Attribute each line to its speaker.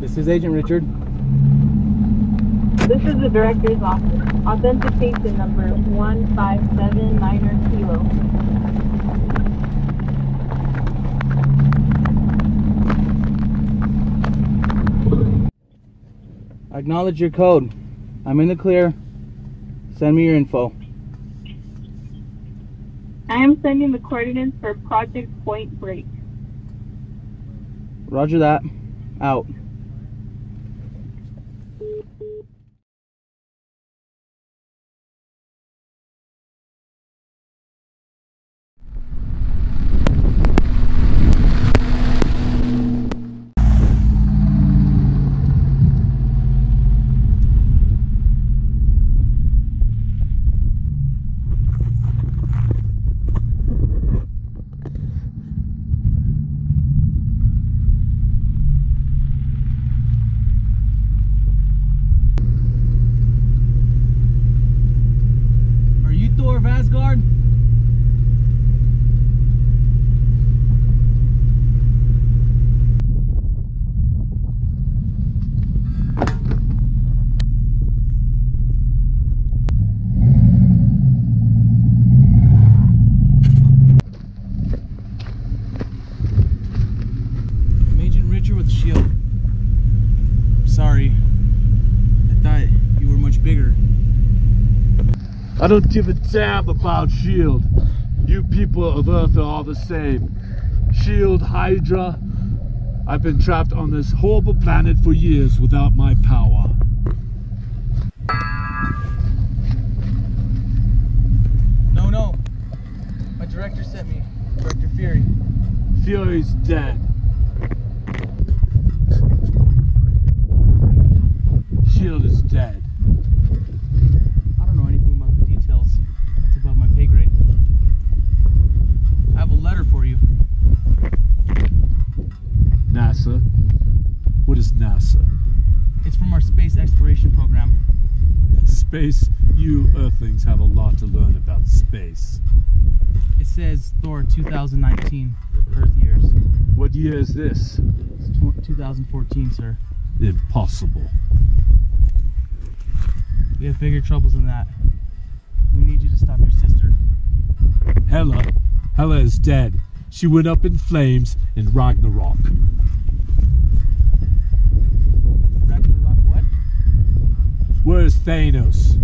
Speaker 1: This is Agent Richard.
Speaker 2: This is the director's office. Authentication number 157 Minor Kilo.
Speaker 1: Acknowledge your code. I'm in the clear. Send me your info.
Speaker 2: I am sending the coordinates for Project Point Break.
Speaker 1: Roger that. Out. Are you Thor of Asgard? I'm Agent Richard with Shield. Sorry. I thought you were much bigger.
Speaker 3: I don't give a damn about S.H.I.E.L.D. You people of Earth are all the same. S.H.I.E.L.D., Hydra. I've been trapped on this horrible planet for years without my power.
Speaker 1: No, no. My director sent me. Director Fury.
Speaker 3: Fury's dead. S.H.I.E.L.D. is dead.
Speaker 1: I don't know anything about the details. It's above my pay grade. I have a letter for you.
Speaker 3: NASA? What is NASA?
Speaker 1: It's from our space exploration program.
Speaker 3: Space? You Earthlings have a lot to learn about space.
Speaker 1: It says Thor 2019 Earth years.
Speaker 3: What year is this?
Speaker 1: It's 2014, sir.
Speaker 3: Impossible.
Speaker 1: We have bigger troubles than that. We need you to stop your sister.
Speaker 3: Hela. Hela is dead. She went up in flames in Ragnarok.
Speaker 1: Ragnarok what?
Speaker 3: Where's Thanos?